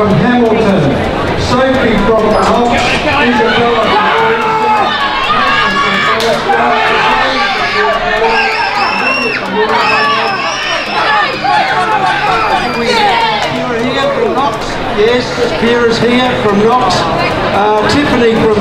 from Hamilton, Sophie from Knox, Isabella Yes, here from Knox. Yes, here from Knox. Uh, Tiffany from.